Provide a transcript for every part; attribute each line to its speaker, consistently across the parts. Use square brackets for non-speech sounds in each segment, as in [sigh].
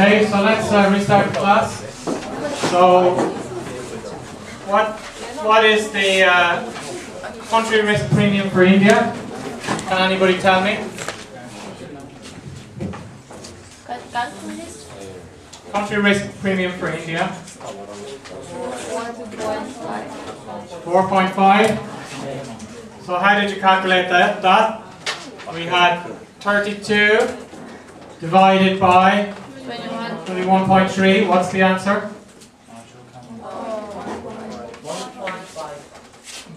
Speaker 1: Okay, so let's uh, restart the class. So, what what is the uh, country risk premium for India? Can anybody tell me? Country risk premium for India,
Speaker 2: one point five.
Speaker 1: 4.5. So how did you calculate that? That we had 32 divided by
Speaker 2: Twenty-one.
Speaker 1: 21.3. What's the answer?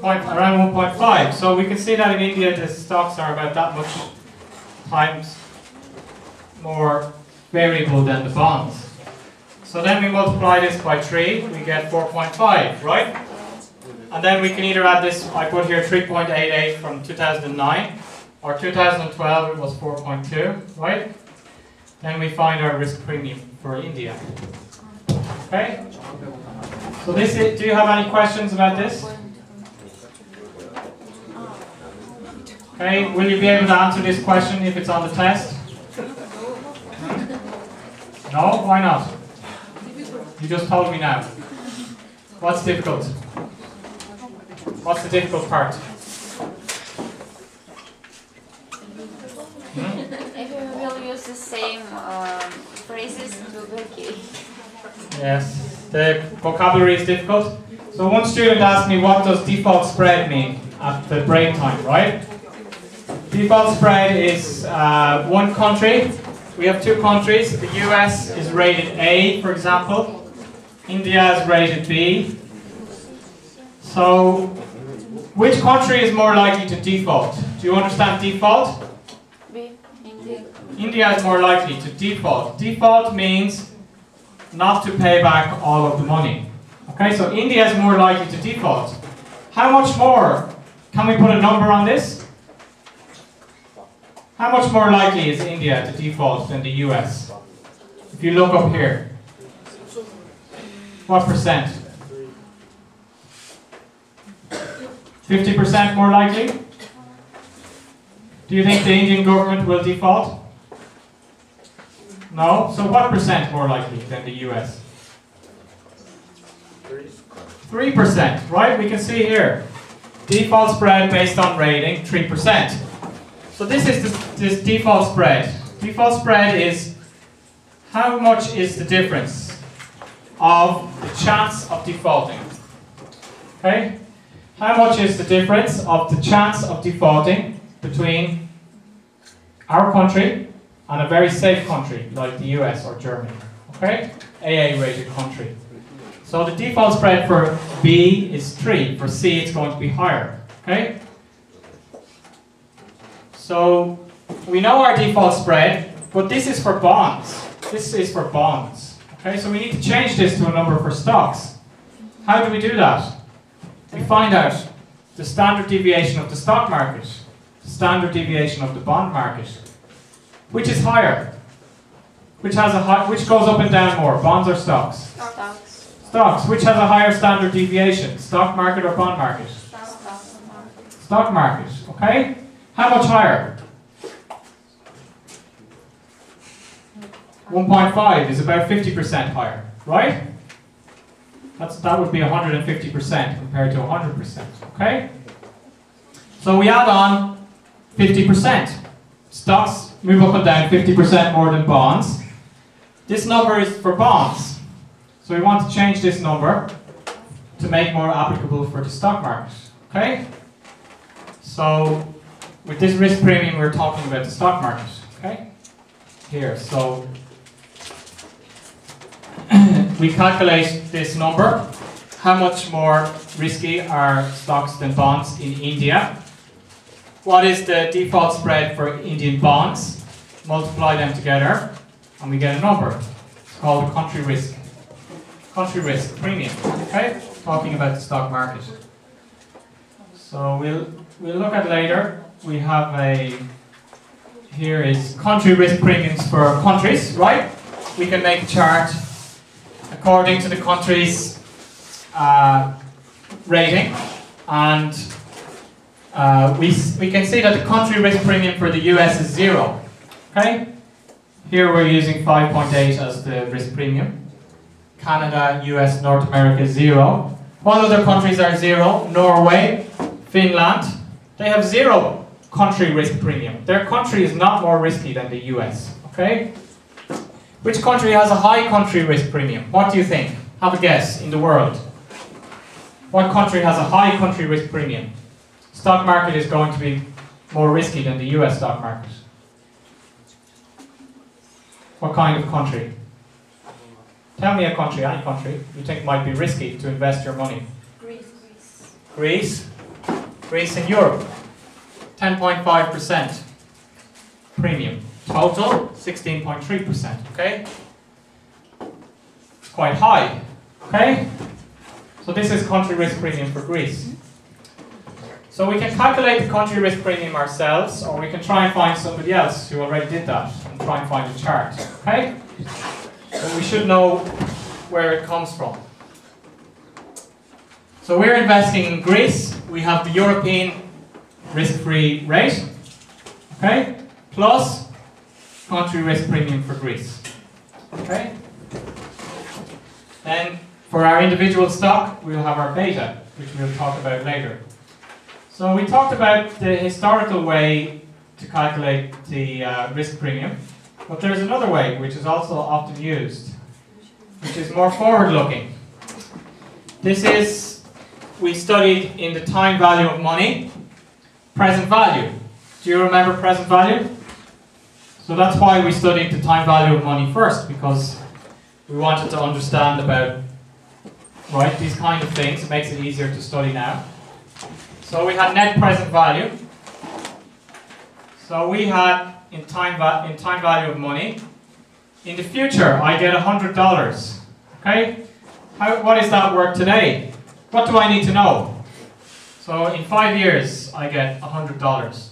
Speaker 1: Point, around 1.5. So we can see that in India the stocks are about that much times more variable than the bonds. So then we multiply this by 3, we get 4.5, right? And then we can either add this, I put here 3.88 from 2009, or 2012 it was 4.2, right? Then we find our risk premium for India. Okay? So this is, do you have any questions about this? Okay, will you be able to answer this question if it's on the test? No? Why not? You just told me now. What's difficult? What's the difficult part?
Speaker 2: If you will use the same um, phrases, be okay.
Speaker 1: Yes, the vocabulary is difficult. So one student asked me what does default spread mean at the break time, right? Default spread is uh, one country. We have two countries. The US is rated A, for example. India is rated B. So, which country is more likely to default? Do you understand default?
Speaker 2: India
Speaker 1: is more likely to default. Default means not to pay back all of the money. Okay, so India is more likely to default. How much more? Can we put a number on this? How much more likely is India to default than the US? If you look up here, what percent? 50% more likely? Do you think the Indian government will default? No? So what percent more likely than the US? 3%, right? We can see here. Default spread based on rating, 3%. So this is the, this default spread. Default spread is how much is the difference of the chance of defaulting. Okay? How much is the difference of the chance of defaulting between our country and a very safe country like the US or Germany? Okay? AA rated country. So the default spread for B is 3. For C, it's going to be higher. Okay? So we know our default spread, but this is for bonds. This is for bonds. Okay, so we need to change this to a number for stocks. How do we do that? We find out the standard deviation of the stock market, the standard deviation of the bond market. Which is higher? Which has a high, which goes up and down more, bonds or stocks?
Speaker 2: Stocks.
Speaker 1: Stocks. Which has a higher standard deviation, stock market or bond market?
Speaker 2: Stocks.
Speaker 1: Stock market. Okay. How much higher? 1.5 is about 50% higher, right? That's, that would be 150% compared to 100%, okay? So we add on 50%. Stocks move up and down 50% more than bonds. This number is for bonds. So we want to change this number to make more applicable for the stock market, okay? So with this risk premium, we're talking about the stock market, okay? Here, so [clears throat] we calculate this number. How much more risky are stocks than bonds in India? What is the default spread for Indian bonds? Multiply them together, and we get a number. It's called the country risk. Country risk premium, okay? Talking about the stock market. So we'll we'll look at later. We have a here is country risk premiums for countries, right? We can make a chart according to the country's uh, rating, and uh, we we can see that the country risk premium for the US is zero. Okay, Here we're using 5.8 as the risk premium. Canada, US, North America, zero. What other countries are zero? Norway, Finland. They have zero country risk premium. Their country is not more risky than the US. Okay? Which country has a high country risk premium? What do you think? Have a guess in the world. What country has a high country risk premium? Stock market is going to be more risky than the US stock market. What kind of country? Tell me a country, any country, you think might be risky to invest your money.
Speaker 2: Greece. Greece.
Speaker 1: Greece. Greece in Europe. 10.5% premium. Total 16.3%. Okay? It's quite high. Okay? So this is country risk premium for Greece. So we can calculate the country risk premium ourselves, or we can try and find somebody else who already did that and try and find a chart. Okay? But we should know where it comes from. So we're investing in Greece. We have the European risk-free rate, okay, plus country risk premium for Greece, okay. Then for our individual stock, we'll have our beta, which we'll talk about later. So we talked about the historical way to calculate the uh, risk premium, but there's another way which is also often used, which is more forward-looking. This is, we studied in the time value of money, present value. Do you remember present value? So that's why we studied the time value of money first, because we wanted to understand about right these kind of things. It makes it easier to study now. So we had net present value. So we had in time va in time value of money. In the future, I get hundred dollars. Okay, How, what is that worth today? What do I need to know? So in five years, I get hundred dollars.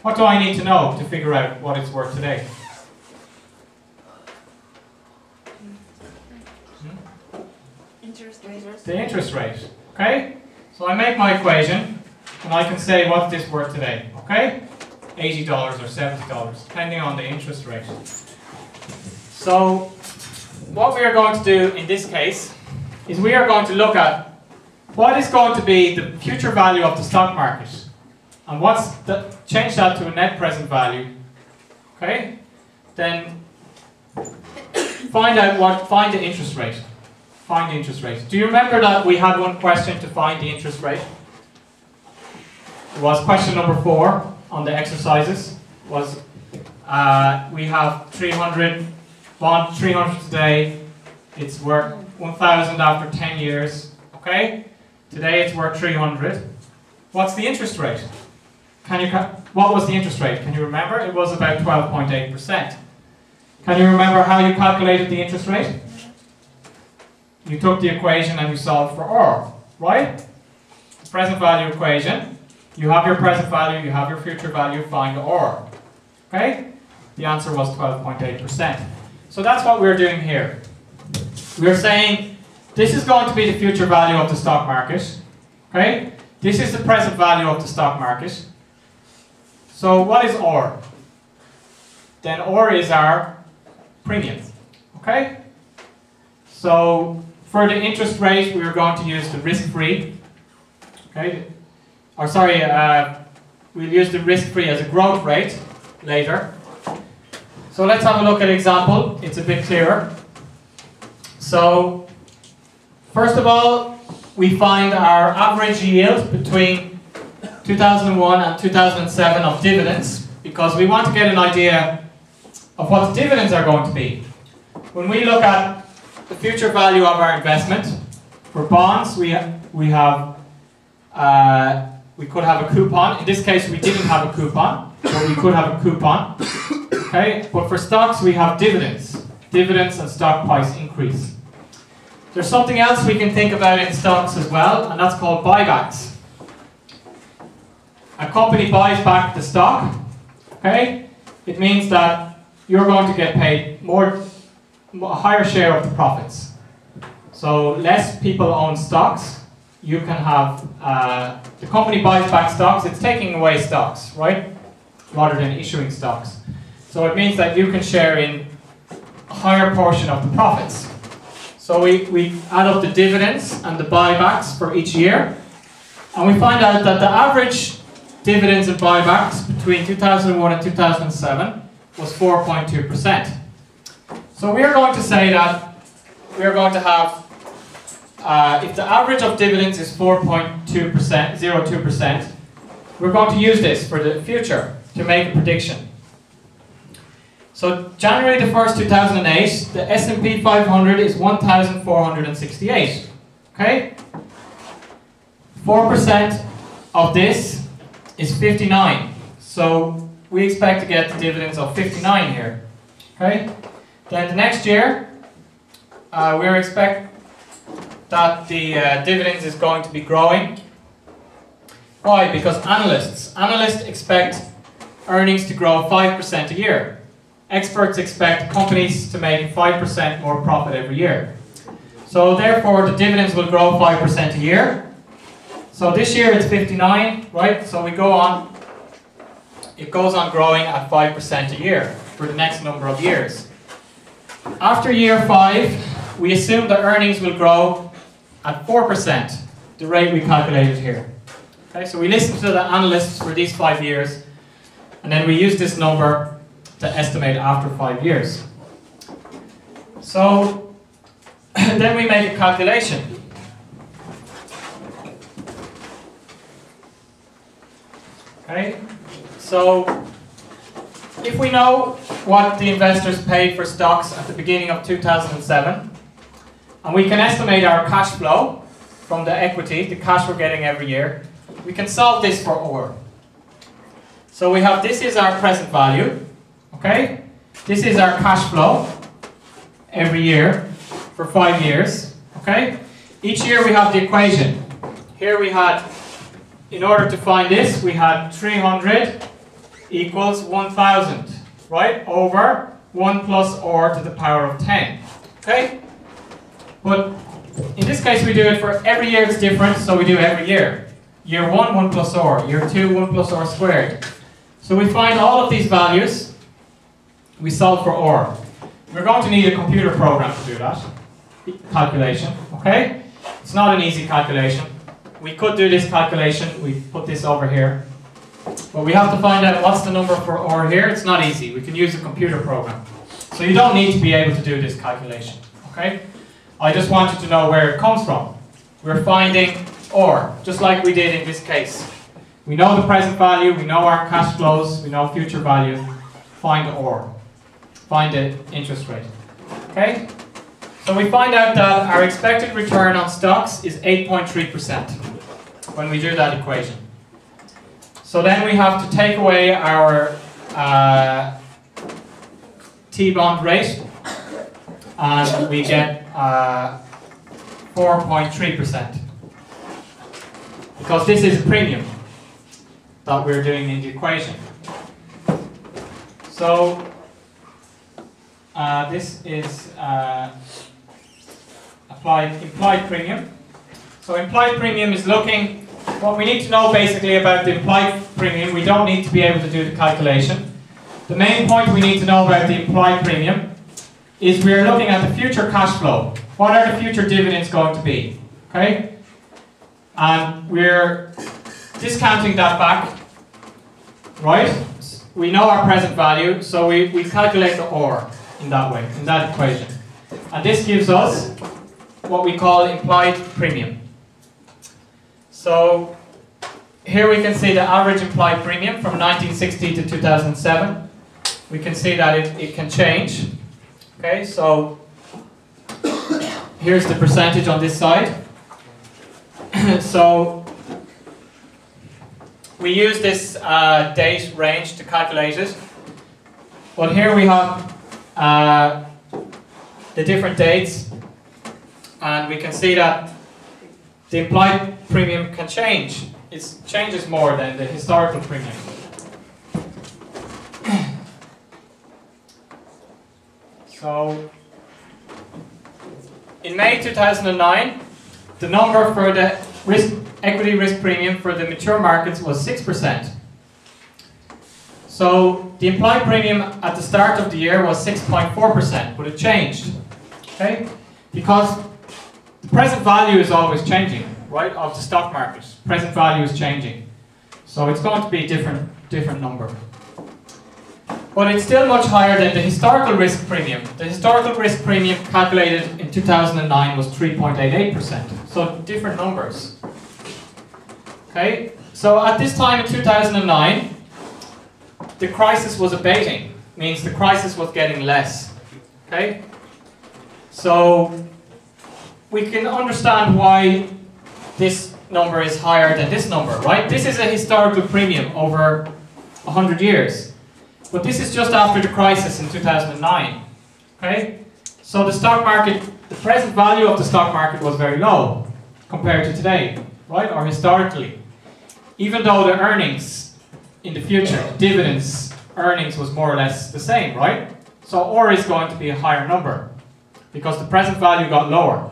Speaker 1: What do I need to know to figure out what it's worth today? Hmm? Hmm?
Speaker 2: Interest rate.
Speaker 1: The interest rate. Okay? So I make my equation and I can say what's this worth today. Okay? $80 or $70, depending on the interest rate. So what we are going to do in this case is we are going to look at what is going to be the future value of the stock market and what's the, change that to a net present value okay then find out what find the interest rate find the interest rate do you remember that we had one question to find the interest rate it was question number four on the exercises was uh, we have 300 bond 300 today it's worth 1000 after 10 years okay Today it's worth 300. What's the interest rate? Can you, what was the interest rate? Can you remember? It was about 12.8%. Can you remember how you calculated the interest rate? You took the equation and you solved for R, right? Present value equation. You have your present value, you have your future value, find R. Okay? The answer was 12.8%. So that's what we're doing here. We're saying this is going to be the future value of the stock market. Okay? This is the present value of the stock market. So what is R? Then R is our premium. Okay? So for the interest rate, we are going to use the risk-free. Okay? Or sorry, uh, we'll use the risk-free as a growth rate later. So let's have a look at an example. It's a bit clearer. So First of all, we find our average yield between 2001 and 2007 of dividends because we want to get an idea of what the dividends are going to be. When we look at the future value of our investment, for bonds we, ha we have uh, we could have a coupon. In this case we didn't have a coupon, but we could have a coupon. Okay, but for stocks we have dividends. Dividends and stock price increase. There's something else we can think about in stocks as well, and that's called buybacks. A company buys back the stock, okay? It means that you're going to get paid more, a higher share of the profits. So less people own stocks, you can have, uh, the company buys back stocks, it's taking away stocks, right? Rather than issuing stocks. So it means that you can share in a higher portion of the profits. So we, we add up the dividends and the buybacks for each year, and we find out that the average dividends and buybacks between 2001 and 2007 was 4.2%. So we are going to say that we are going to have, uh, if the average of dividends is 4.2%, 0.2%, we're going to use this for the future to make a prediction. So January the 1st, 2008, the S&P 500 is 1,468. Okay? 4% of this is 59. So we expect to get the dividends of 59 here. Okay? Then the next year, uh, we expect that the uh, dividends is going to be growing. Why? Because analysts, analysts expect earnings to grow 5% a year. Experts expect companies to make 5% more profit every year. So therefore the dividends will grow 5% a year. So this year it's 59, right? So we go on, it goes on growing at 5% a year for the next number of years. After year 5, we assume the earnings will grow at 4%, the rate we calculated here. Okay, so we listen to the analysts for these five years, and then we use this number to estimate after five years. So [clears throat] then we make a calculation. Okay, so if we know what the investors paid for stocks at the beginning of 2007, and we can estimate our cash flow from the equity, the cash we're getting every year, we can solve this for OR. So we have this is our present value, Okay? This is our cash flow every year for five years. Okay? Each year we have the equation. Here we had, in order to find this, we had 300 equals 1000, right? Over 1 plus r to the power of 10. Okay? But in this case we do it for every year it's different, so we do every year. Year 1, 1 plus r. Year 2, 1 plus r squared. So we find all of these values we solve for r. We're going to need a computer program to do that calculation, okay? It's not an easy calculation. We could do this calculation, we put this over here. But we have to find out what's the number for OR here. It's not easy. We can use a computer program. So you don't need to be able to do this calculation, okay? I just want you to know where it comes from. We're finding OR, just like we did in this case. We know the present value, we know our cash flows, we know future value. Find OR find the interest rate. Okay? So we find out that our expected return on stocks is 8.3% when we do that equation. So then we have to take away our uh, T-bond rate and we get 4.3%. Uh, because this is a premium that we're doing in the equation. So uh, this is uh, applied implied premium. So implied premium is looking, what we need to know basically about the implied premium, we don't need to be able to do the calculation. The main point we need to know about the implied premium is we're looking at the future cash flow. What are the future dividends going to be? Okay? And we're discounting that back, right? We know our present value, so we, we calculate the OR in that way, in that equation. And this gives us what we call implied premium. So here we can see the average implied premium from 1960 to 2007. We can see that it, it can change. Okay, so [coughs] here's the percentage on this side. [coughs] so we use this uh, date range to calculate it. But here we have uh, the different dates and we can see that the implied premium can change. It changes more than the historical premium. [clears throat] so in May 2009 the number for the risk, equity risk premium for the mature markets was 6%. So the implied premium at the start of the year was 6.4%, but it changed. Okay? Because present value is always changing, right, of the stock market. Present value is changing. So it's going to be a different, different number. But it's still much higher than the historical risk premium. The historical risk premium calculated in 2009 was 3.88%. So different numbers. Okay, so at this time in 2009, the crisis was abating. Means the crisis was getting less. Okay, so we can understand why this number is higher than this number, right? This is a historical premium over 100 years. But this is just after the crisis in 2009. Okay? So the stock market, the present value of the stock market was very low compared to today, right? Or historically. Even though the earnings in the future, dividends, earnings was more or less the same, right? So OR is going to be a higher number because the present value got lower.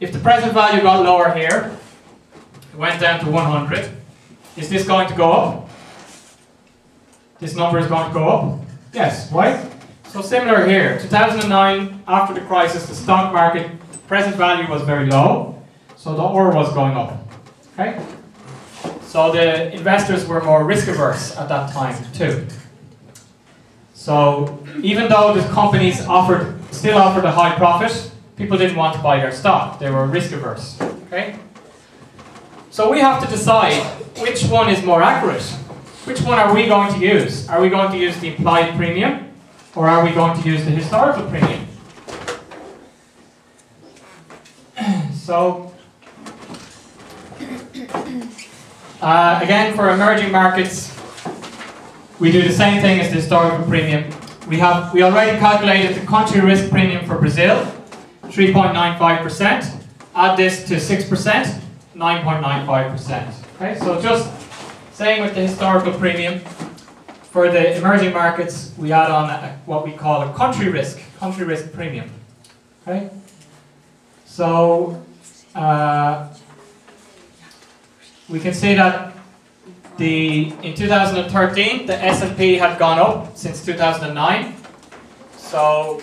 Speaker 1: If the present value got lower here, it went down to 100, is this going to go up? This number is going to go up? Yes, right? So similar here, 2009, after the crisis, the stock market present value was very low, so the OR was going up. Okay? So the investors were more risk averse at that time too. So even though the companies offered, still offered a high profit, people didn't want to buy their stock. They were risk averse. Okay? So we have to decide which one is more accurate. Which one are we going to use? Are we going to use the implied premium or are we going to use the historical premium? [clears throat] so uh, again for emerging markets we do the same thing as the historical premium. We have we already calculated the country risk premium for Brazil, 3.95%. Add this to 6%, 9.95%. Okay, so just same with the historical premium. For the emerging markets, we add on a, what we call a country risk, country risk premium. Okay, so uh, we can see that the, in 2013, the S&P had gone up since 2009. So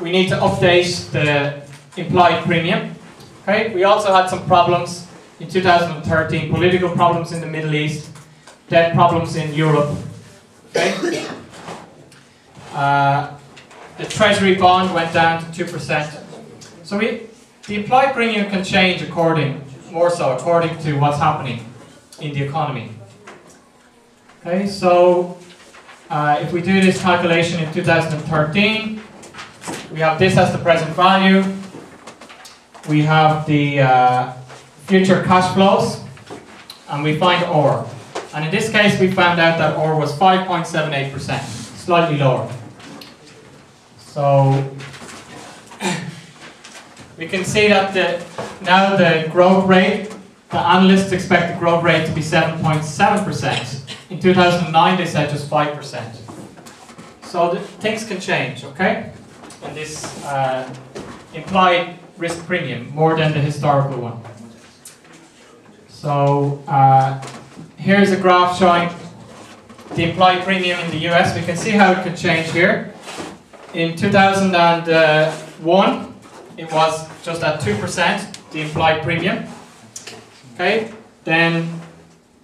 Speaker 1: we need to update the implied premium. Okay, we also had some problems in 2013, political problems in the Middle East, debt problems in Europe. Okay? [coughs] Uh, the treasury bond went down to 2%. So we, the implied premium can change according, more so according to what's happening in the economy. Okay, so uh, if we do this calculation in 2013, we have this as the present value. We have the uh, future cash flows, and we find OR. And in this case, we found out that OR was 5.78%, slightly lower. So [coughs] we can see that the, now the growth rate the analysts expect the growth rate to be 7.7%. In 2009, they said just 5%. So things can change, okay? And this uh, implied risk premium more than the historical one. So uh, here's a graph showing the implied premium in the US. We can see how it could change here. In 2001, it was just at 2%, the implied premium. Okay, then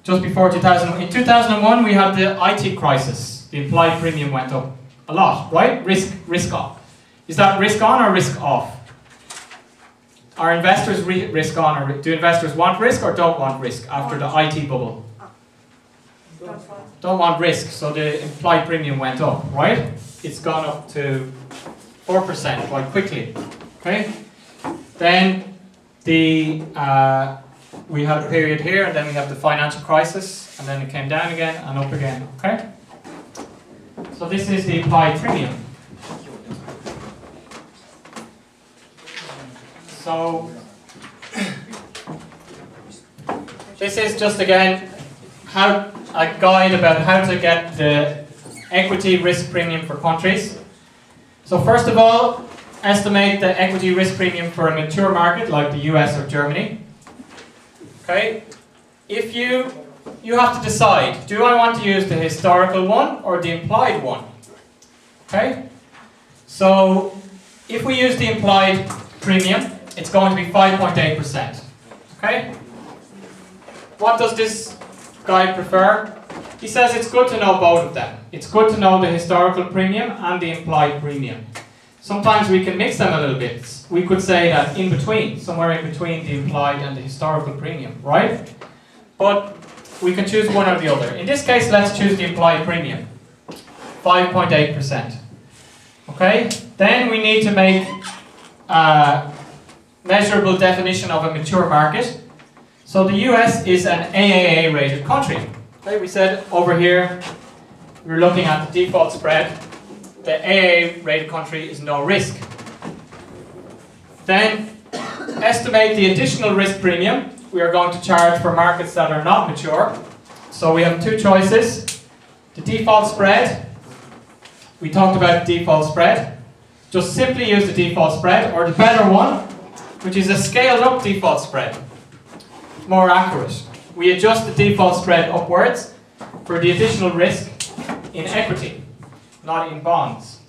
Speaker 1: just before 2000, in 2001 we had the IT crisis. The implied premium went up a lot, right? Risk, risk off. Is that risk on or risk off? Are investors risk on or do investors want risk or don't want risk after the IT bubble? Don't want risk, so the implied premium went up, right? It's gone up to 4% quite quickly. Okay? Then the uh, we had a period here, and then we have the financial crisis, and then it came down again and up again. Okay? So this is the implied premium. So this is just again how a guide about how to get the equity risk premium for countries. So first of all, estimate the equity risk premium for a mature market like the US or Germany. Okay? If you you have to decide, do I want to use the historical one or the implied one? Okay? So, if we use the implied premium, it's going to be 5.8%. Okay? What does this guy prefer? He says it's good to know both of them. It's good to know the historical premium and the implied premium. Sometimes we can mix them a little bit. We could say that in between, somewhere in between the implied and the historical premium, right? But we can choose one or the other. In this case, let's choose the implied premium. 5.8%. Okay? Then we need to make a measurable definition of a mature market. So the US is an AAA rated country. Okay, we said over here, we're looking at the default spread. The AA rated country is no risk. Then estimate the additional risk premium we are going to charge for markets that are not mature. So we have two choices. The default spread, we talked about default spread. Just simply use the default spread, or the better one, which is a scaled up default spread. More accurate. We adjust the default spread upwards for the additional risk in equity, not in bonds.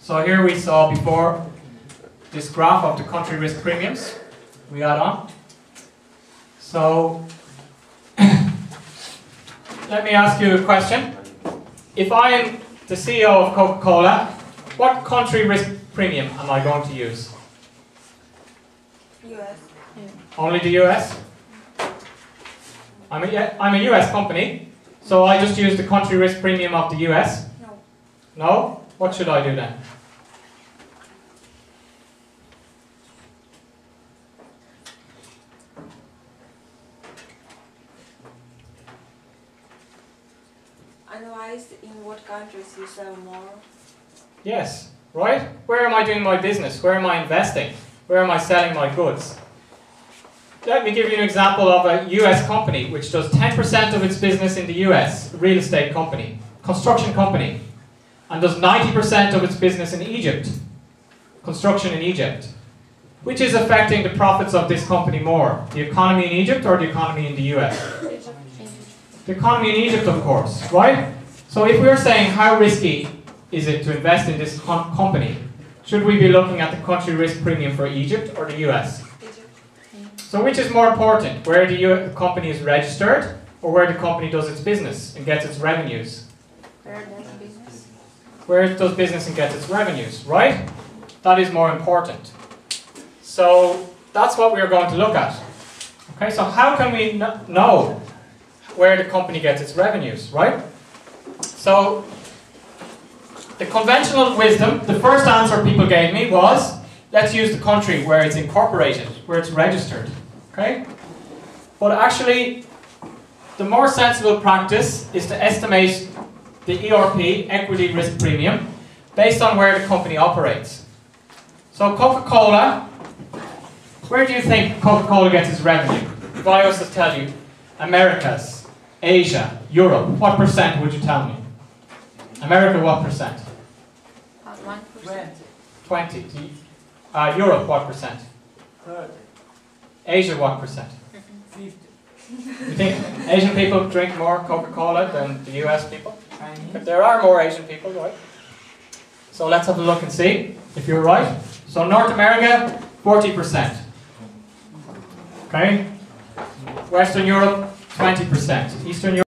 Speaker 1: So here we saw before this graph of the country risk premiums we got on. So, [coughs] let me ask you a question. If I am the CEO of Coca-Cola, what country risk premium am I going to use?
Speaker 2: US.
Speaker 1: Only the US? I'm a, I'm a US company, so I just use the country risk premium of the US?
Speaker 2: No.
Speaker 1: No? What should I do then?
Speaker 2: Analyze in what countries you sell more.
Speaker 1: Yes, right? Where am I doing my business? Where am I investing? Where am I selling my goods? Let me give you an example of a US company which does 10% of its business in the US, a real estate company, construction company, and does 90% of its business in Egypt, construction in Egypt. Which is affecting the profits of this company more? The economy in Egypt or the economy in the US? The economy in Egypt, of course, right? So if we're saying how risky is it to invest in this com company, should we be looking at the country risk premium for Egypt or the US?
Speaker 2: Egypt.
Speaker 1: So which is more important, where the U company is registered or where the company does its business and gets its revenues?
Speaker 2: Where does business?
Speaker 1: Where it does business and gets its revenues, right? That is more important. So that's what we are going to look at. Okay, so how can we know where the company gets its revenues, right? So the conventional wisdom, the first answer people gave me was, let's use the country where it's incorporated, where it's registered, okay? But actually, the more sensible practice is to estimate the ERP, equity risk premium, based on where the company operates. So Coca-Cola, where do you think Coca-Cola gets its revenue? I was tell you, Americas, Asia, Europe, what percent would you tell me? America, what percent?
Speaker 2: About one percent.
Speaker 1: 20. Do Uh, Europe, what percent? 30. Asia, what percent? 50. You think Asian people drink more Coca-Cola than the US people? But there are more Asian people, right? So let's have a look and see if you're right. So North America, 40%. Okay? Western Europe, 20%. Eastern Europe,